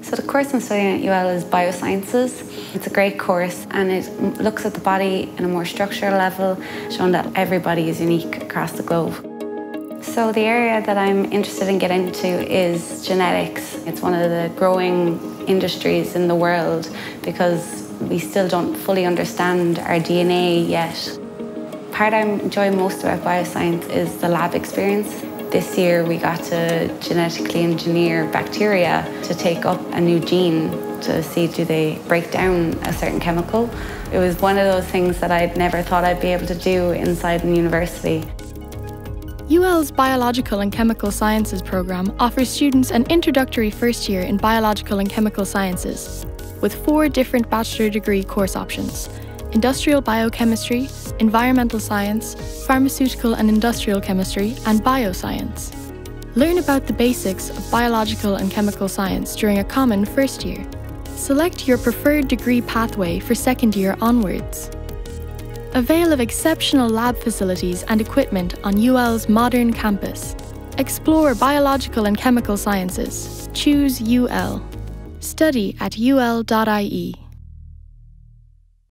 So the course I'm studying at UL is Biosciences. It's a great course and it looks at the body in a more structural level, showing that everybody is unique across the globe. So the area that I'm interested in getting into is genetics. It's one of the growing industries in the world because we still don't fully understand our DNA yet. Part I enjoy most about bioscience is the lab experience. This year we got to genetically engineer bacteria to take up a new gene to see do they break down a certain chemical. It was one of those things that I'd never thought I'd be able to do inside an university. UL's Biological and Chemical Sciences program offers students an introductory first year in Biological and Chemical Sciences with four different bachelor degree course options industrial biochemistry, environmental science, pharmaceutical and industrial chemistry, and bioscience. Learn about the basics of biological and chemical science during a common first year. Select your preferred degree pathway for second year onwards. Avail of exceptional lab facilities and equipment on UL's modern campus. Explore biological and chemical sciences. Choose UL. Study at ul.ie.